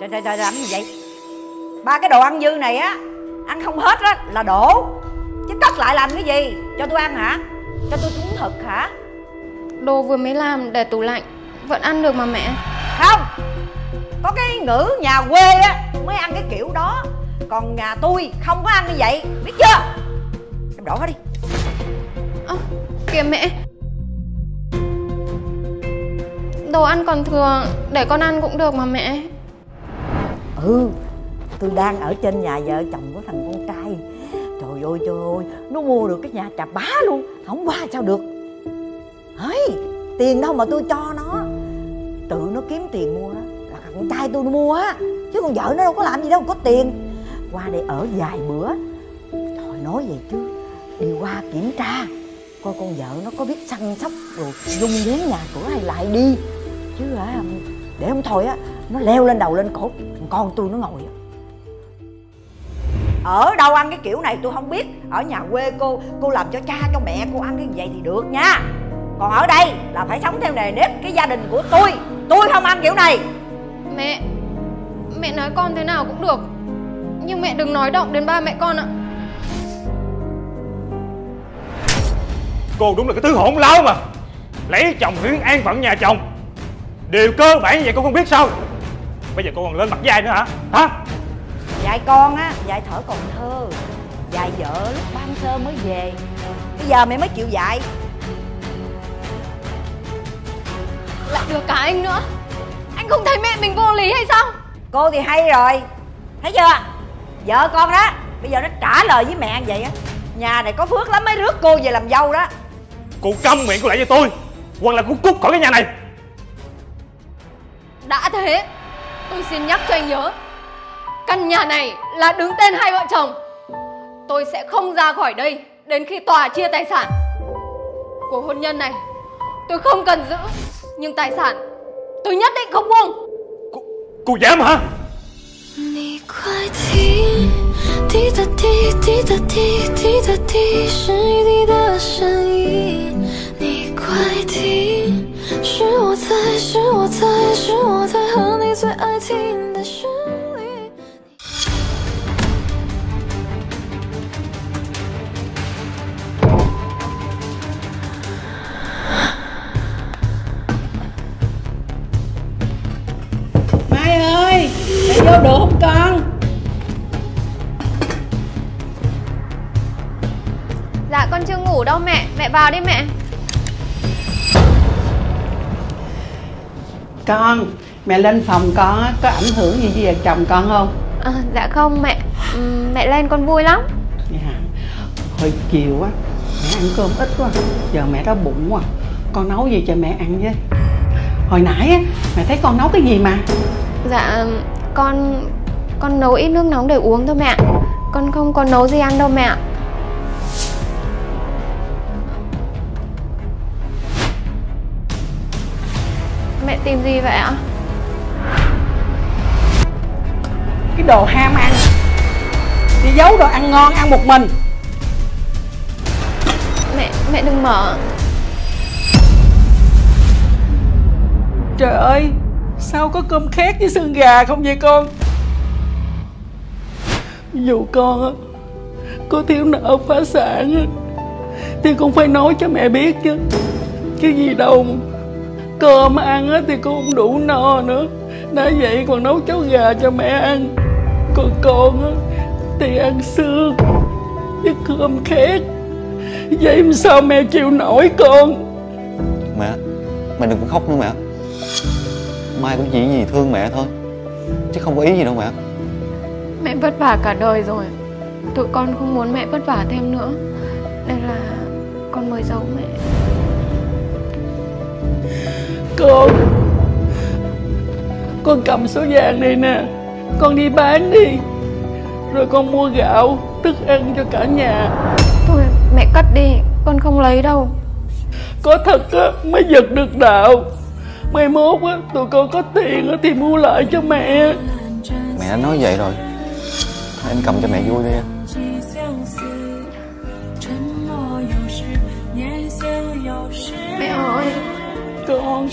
trời trời trời làm gì vậy? Ba cái đồ ăn dư này á ăn không hết á là đổ. Chứ cất lại làm cái gì? Cho tôi ăn hả? Cho tôi cúng thực hả? Đồ vừa mới làm để tủ lạnh Vẫn ăn được mà mẹ. Không có cái ngữ nhà quê á mới ăn cái kiểu đó. Còn nhà tôi không có ăn như vậy biết chưa? Em đổ hết đi. Ơ, kìa mẹ. Đồ ăn còn thừa Để con ăn cũng được mà mẹ ừ tôi đang ở trên nhà vợ chồng của thằng con trai. Trời ơi trời ơi, nó mua được cái nhà chà bá luôn, không qua sao được. Ấy tiền đâu mà tôi cho nó. Tự nó kiếm tiền mua đó là thằng con trai tôi nó mua á, chứ con vợ nó đâu có làm gì đâu, có tiền. Qua đây ở vài bữa trời nói vậy chứ, đi qua kiểm tra, coi con vợ nó có biết săn sóc rồi dung dáng nhà cửa hay lại đi. Chứ hả, để không thôi á nó leo lên đầu lên cổ. Thằng con tôi nó ngồi. Ở đâu ăn cái kiểu này tôi không biết. Ở nhà quê cô cô làm cho cha cho mẹ cô ăn cái vậy thì được nha. Còn ở đây là phải sống theo nề nếp cái gia đình của tôi. Tôi không ăn kiểu này. Mẹ Mẹ nói con thế nào cũng được. Nhưng mẹ đừng nói động đến ba mẹ con ạ. Cô đúng là cái thứ hỗn láo mà. Lấy chồng huyến an phận nhà chồng. Điều cơ bản như vậy cô không biết sao Bây giờ cô còn lên mặt dai nữa hả? Hả? Dạy con á dạy thở còn thơ. Dạy vợ lúc ban sơ mới về. Bây giờ mẹ mới chịu dạy. Lại đưa cả anh nữa. Anh không thấy mẹ mình vô lý hay sao? Cô thì hay rồi. Thấy chưa? Vợ con đó bây giờ nó trả lời với mẹ như vậy á. Nhà này có phước lắm mới rước cô về làm dâu đó. Cô câm miệng cô lại cho tôi. Hoặc là cô cút khỏi cái nhà này. Đã thế Tôi xin nhắc cho anh nhớ Căn nhà này là đứng tên hai vợ chồng Tôi sẽ không ra khỏi đây Đến khi tòa chia tài sản Cuộc hôn nhân này Tôi không cần giữ Nhưng tài sản Tôi nhất định không buông Cô, cô dám hả 你快听，滴答滴，滴答滴，滴答滴，是雨滴的声音。 Vô được không con? Dạ con chưa ngủ đâu mẹ Mẹ vào đi mẹ Con, mẹ lên phòng con á, có ảnh hưởng gì với vợ chồng con không? à, Dạ không mẹ Ừm, Mẹ lên con vui lắm Dạ. Hồi chiều á, mẹ ăn cơm ít quá, giờ mẹ đói bụng quá. Con nấu gì cho mẹ ăn với? Hồi nãy á, mẹ thấy con nấu cái gì mà? Dạ con Con nấu ít nước nóng để uống thôi mẹ. Con không có nấu gì ăn đâu mẹ. Mẹ tìm gì vậy ạ? Cái đồ ham ăn. Đi giấu đồ ăn ngon, ăn một mình. Mẹ mẹ đừng mở Trời ơi, sao có cơm khét với xương gà không vậy con? Dù con có thiếu nợ phá sản thì con phải nói cho mẹ biết chứ. Cái gì đâu mà cơm ăn á thì con không đủ no nữa. Đã vậy còn nấu cháo gà cho mẹ ăn. Còn con á thì ăn xương với cơm khét. Vậy sao mẹ chịu nổi con? Mẹ Mẹ đừng có khóc nữa mẹ Mai cũng chỉ vì thương mẹ thôi Chứ không có ý gì đâu mẹ. Mẹ vất vả cả đời rồi Tụi con không muốn mẹ vất vả thêm nữa. Nên là con mới giấu mẹ. Con con cầm số vàng này nè con đi bán đi rồi con mua gạo thức ăn cho cả nhà. Thôi mẹ cất đi Con không lấy đâu. Có thật á mới giật được đạo mai mốt á tụi con có tiền thì mua lại cho mẹ. Mẹ đã nói vậy rồi. Thôi em cầm cho mẹ vui đi. Mẹ ơi. Con.